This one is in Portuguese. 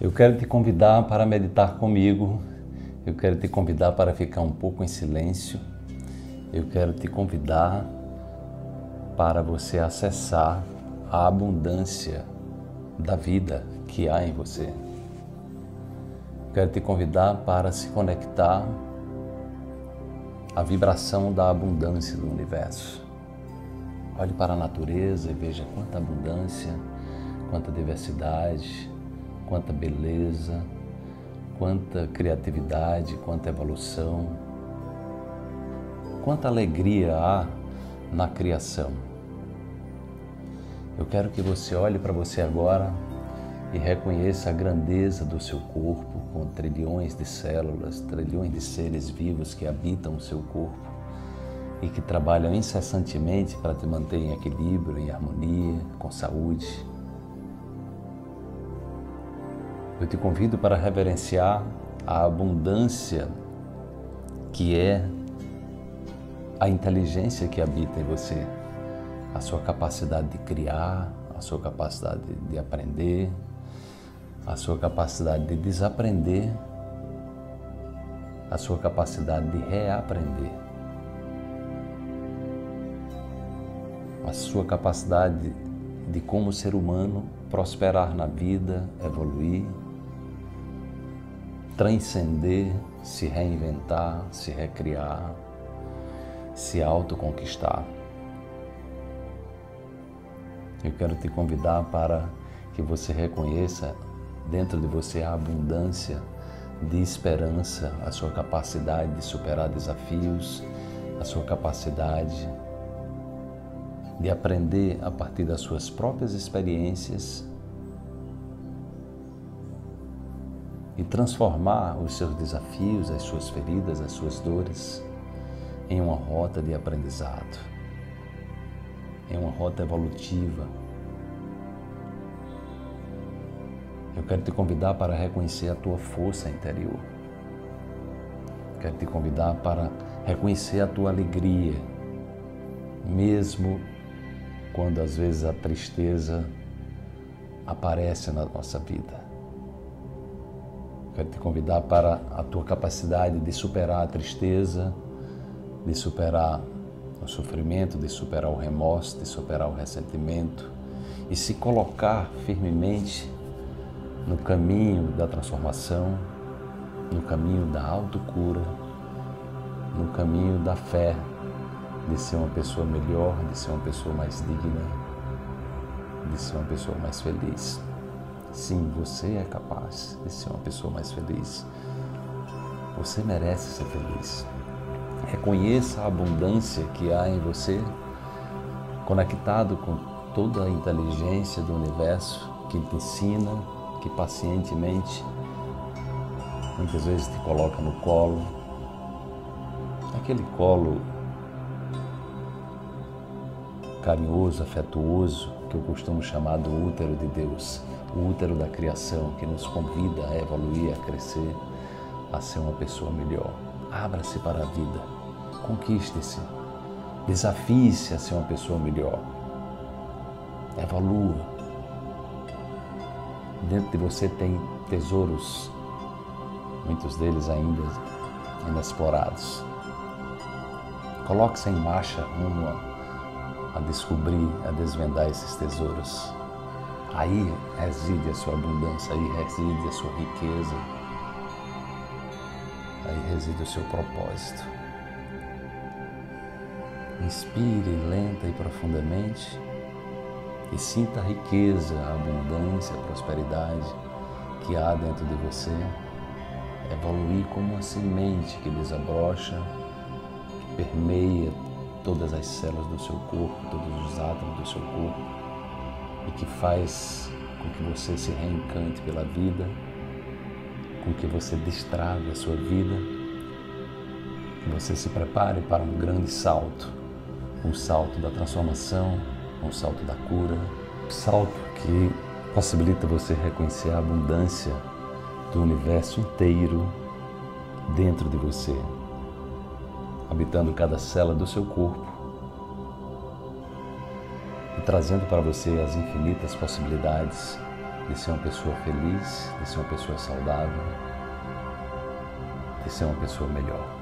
Eu quero te convidar para meditar comigo. Eu quero te convidar para ficar um pouco em silêncio. Eu quero te convidar para você acessar a abundância da vida que há em você. Quero te convidar para se conectar à vibração da abundância do universo. Olhe para a natureza e veja quanta abundância, quanta diversidade, quanta beleza, quanta criatividade, quanta evolução, quanta alegria há na criação. Eu quero que você olhe para você agora e reconheça a grandeza do seu corpo, com trilhões de células, trilhões de seres vivos que habitam o seu corpo e que trabalham incessantemente para te manter em equilíbrio, em harmonia, com saúde. Eu te convido para reverenciar a abundância que é a inteligência que habita em você, a sua capacidade de criar, a sua capacidade de aprender, a sua capacidade de desaprender, a sua capacidade de reaprender, a sua capacidade de, como ser humano, prosperar na vida, evoluir, transcender, se reinventar, se recriar, se autoconquistar. Eu quero te convidar para que você reconheça dentro de você a abundância de esperança, a sua capacidade de superar desafios, a sua capacidade de aprender a partir das suas próprias experiências e transformar os seus desafios, as suas feridas, as suas dores em uma rota de aprendizado, em uma rota evolutiva. Eu quero te convidar para reconhecer a tua força interior. Quero te convidar para reconhecer a tua alegria, mesmo quando às vezes a tristeza aparece na nossa vida. Quero te convidar para a tua capacidade de superar a tristeza, de superar o sofrimento, de superar o remorso, de superar o ressentimento e se colocar firmemente no caminho da transformação, no caminho da autocura, no caminho da fé, de ser uma pessoa melhor, de ser uma pessoa mais digna, de ser uma pessoa mais feliz. Sim, você é capaz de ser uma pessoa mais feliz. Você merece ser feliz. Reconheça a abundância que há em você, conectado com toda a inteligência do universo que te ensina, que pacientemente muitas vezes te coloca no colo, aquele colo carinhoso, afetuoso, que eu costumo chamar do útero de Deus o útero da criação que nos convida a evoluir, a crescer, a ser uma pessoa melhor. Abra-se para a vida, conquiste-se, desafie-se a ser uma pessoa melhor, evolua. Dentro de você tem tesouros, muitos deles ainda inexplorados. Coloque-se em marcha rumo a, a descobrir, a desvendar esses tesouros. Aí reside a sua abundância, aí reside a sua riqueza, aí reside o seu propósito. Inspire lenta e profundamente e sinta a riqueza, a abundância, a prosperidade que há dentro de você. Evoluir como uma semente que desabrocha, que permeia todas as células do seu corpo, todos os átomos do seu corpo e que faz com que você se reencante pela vida, com que você destrave a sua vida, que você se prepare para um grande salto, um salto da transformação, um salto da cura, um salto que possibilita você reconhecer a abundância do universo inteiro dentro de você, habitando cada célula do seu corpo e trazendo para você as infinitas possibilidades de ser uma pessoa feliz, de ser uma pessoa saudável, de ser uma pessoa melhor.